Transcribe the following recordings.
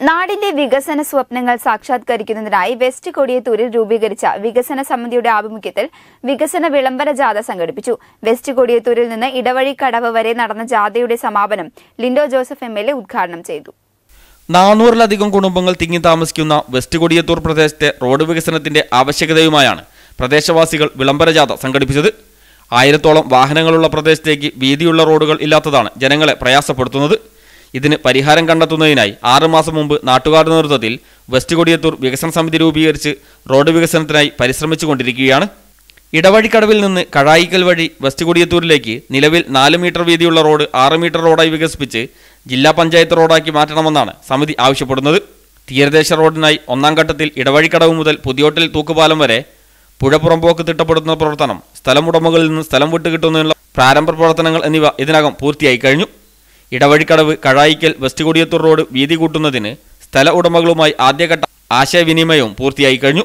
നാടിന്റെ വികസന സ്വപ്നങ്ങൾ സാക്ഷാത്കരിക്കുന്നതിനായി വെസ്റ്റ് കൊടിയത്തൂരിൽ രൂപീകരിച്ച വികസന സമിതിയുടെ ആഭിമുഖ്യത്തിൽ വികസന വിളംബര ജാഥ സംഘടിപ്പിച്ചു. വെസ്റ്റ് കൊടിയത്തൂരിൽ നിന്ന് ഇടവഴി കടവ് വരെ നടന്ന ജാഥയുടെ സമാപനം Linto Joseph M L A ഉദ്ഘാടനം ചെയ്തു. നാനൂറിലധികം കുടുംബങ്ങൾ തിങ്ങി താമസിക്കുന്ന വെസ്റ്റ് കൊടിയത്തൂർ പ്രദേശത്തെ റോഡ് വികസനത്തിന്റെ ആവശ്യകതയുമായാണ് പ്രദേശവാസികൾ വിളംബര ജാഥ സംഘടിപ്പിച്ചത്. ആയിരത്തോളം വാഹനങ്ങളുള്ള പ്രദേശത്തേക്ക് വീതിയുള്ള റോഡുകൾ ഇല്ലാത്തതാണ് ജനങ്ങളെ പ്രയാസപ്പെടുത്തുന്നത്. ഇതിന് പരിഹാരം കണ്ടെത്തുന്നതിനായി ആറുമാസം മുമ്പ് നാട്ടുകാരുടെ നേതൃത്വത്തിൽ വെസ്റ്റ് കൊടിയത്തൂർ വികസന സമിതി രൂപീകരിച്ച് റോഡ് വികസനത്തിനായി പരിശ്രമിച്ചുകൊണ്ടിരിക്കുകയാണ്. ഇടവഴിക്കടവിൽ നിന്ന് കഴായിക്കൽ വഴി വെസ്റ്റ് കൊടിയത്തൂരിലേക്ക് നിലവിൽ നാല് മീറ്റർ വീതിയുള്ള റോഡ് ആറ് മീറ്റർ റോഡായി വികസിപ്പിച്ച് ജില്ലാ പഞ്ചായത്ത് റോഡാക്കി മാറ്റണമെന്നാണ് സമിതി ആവശ്യപ്പെടുന്നത്. തീരദേശ റോഡിനായി ഒന്നാം ഘട്ടത്തിൽ ഇടവഴിക്കടവ് മുതൽ പുതിയോട്ടിൽ തൂക്കുപാലം വരെ പുഴപ്പുറമ്പോക്ക് തിട്ടപ്പെടുത്തുന്ന പ്രവർത്തനം സ്ഥലമുടമകളിൽ നിന്ന് സ്ഥലം വിട്ടുകിട്ടുന്നതിനുള്ള പ്രാരംഭ പ്രവർത്തനങ്ങൾ എന്നിവ ഇതിനകം പൂർത്തിയായി കഴിഞ്ഞു. ഇടവഴിക്കടവ് കഴായിക്കൽ വെസ്റ്റ് കൊടിയത്തൂർ റോഡ് വീതി കൂട്ടുന്നതിന് സ്ഥല ഉടമകളുമായി ആദ്യഘട്ട ആശയവിനിമയവും പൂർത്തിയായി കഴിഞ്ഞു.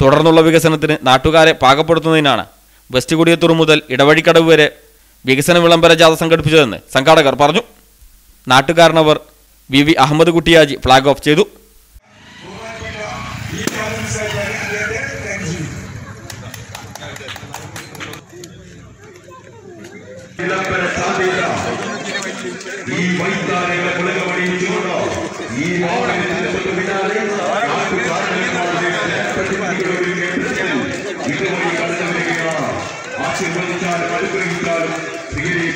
തുടർന്നുള്ള വികസനത്തിന് നാട്ടുകാരെ പാകപ്പെടുത്തുന്നതിനാണ് വെസ്റ്റ് കൊടിയത്തൂർ മുതൽ ഇടവഴിക്കടവ് വരെ വികസന വിളംബര ജാഥ സംഘടിപ്പിച്ചതെന്ന് സംഘാടകർ പറഞ്ഞു. നാട്ടുകാരനവർ V V Ahammed Kuttihaji flag off ചെയ്തു വിളംബര സാധ്യത ഈ വൈത്താരങ്ങളെ മുളകമണിയിച്ചുകൊണ്ട് ഈ വാഹനത്തിന് തൊട്ട് പിന്നാലെ നാട്ടുകാരന്മാരുടെ ജനപ്രതിനിധികളുടെ നേതൃത്വത്തിൽ ഇതുവഴി കടന്നു വരികയാണ് ആശീർവദിച്ചാലും അനുഗ്രഹിച്ചാലും പ്രിയരെ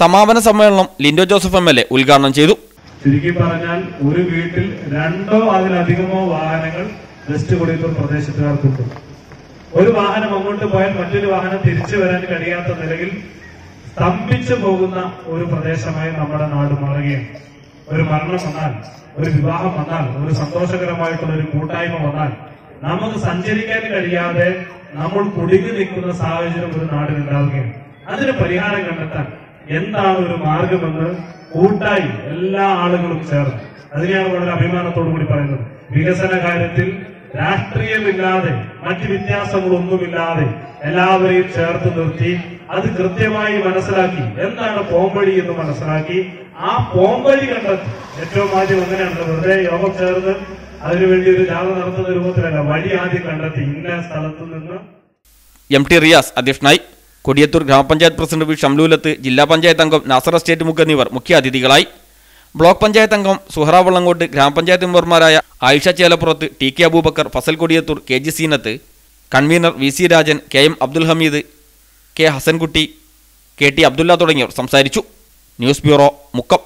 സമാപന സമ്മേളനം Lindo Joseph M L A ഉദ്ഘാടനം ചെയ്തു. ചുരുക്കി പറഞ്ഞാൽ ഒരു വീട്ടിൽ രണ്ടോ അതിലധികമോ വാഹനങ്ങൾ വെസ്റ്റ് കൊടിയത്തൂർ പ്രദേശത്തുകാർക്കുണ്ട്. ഒരു വാഹനം അങ്ങോട്ട് പോയാൽ മറ്റൊരു വാഹനം തിരിച്ചു വരാൻ കഴിയാത്ത നിലയിൽ സ്തംഭിച്ചു പോകുന്ന ഒരു പ്രദേശമായി നമ്മുടെ നാട് മാറുകയാണ്. ഒരു മരണം വന്നാൽ ഒരു വിവാഹം വന്നാൽ ഒരു സന്തോഷകരമായിട്ടുള്ള ഒരു കൂട്ടായ്മ വന്നാൽ നമുക്ക് സഞ്ചരിക്കാൻ കഴിയാതെ നമ്മൾ കുടുങ്ങി നിൽക്കുന്ന സാഹചര്യം ഒരു നാടിനുണ്ടാവുകയാണ്. അതിന് പരിഹാരം കണ്ടെത്താൻ എന്താണ് ഒരു മാർഗമെന്ന് കൂട്ടായി എല്ലാ ആളുകളും ചേർന്ന്. അതിനെയാണ് വളരെ അഭിമാനത്തോടു കൂടി പറയുന്നത്. വികസന കാര്യത്തിൽ രാഷ്ട്രീയമില്ലാതെ മറ്റ് വ്യത്യാസങ്ങളൊന്നുമില്ലാതെ എല്ലാവരെയും ചേർത്ത് നിർത്തി അത് കൃത്യമായി മനസ്സിലാക്കി. എന്താണ് പോംവഴി എന്ന് മനസ്സിലാക്കി? ആ പോംവഴി കണ്ടെത്തി. ഏറ്റവും ആദ്യം അങ്ങനെയാണ് വെറുതെ യോഗം ചേർന്ന് അതിനുവേണ്ടി ഒരു ജാഥ നടത്തുന്ന രൂപത്തിലല്ല വഴി ആദ്യം കണ്ടെത്തി. ഇന്ന സ്ഥലത്തു നിന്ന് എം ടി റിയാസ് അധ്യക്ഷനായി കൊടിയത്തൂർ ഗ്രാമപഞ്ചായത്ത് പ്രസിഡന്റ് വി ഷംലൂലത്ത് ജില്ലാ പഞ്ചായത്ത് അംഗം നാസർ എസ്റ്റേറ്റ് മുഖ് എന്നിവർ മുഖ്യാതിഥികളായി. ബ്ലോക്ക് പഞ്ചായത്ത് അംഗം സുഹറ വള്ളങ്കോട്ട് ഗ്രാമപഞ്ചായത്ത് മെമ്പർമാരായ Ayisha Chelappurath T K Aboobacker Fasal Kodiyathur K G Seenath convener V C Rajan K M Abdul Hameed K Hassankutty K T Abdulla തുടങ്ങിയവർ സംസാരിച്ചു. News bureau Mukkam.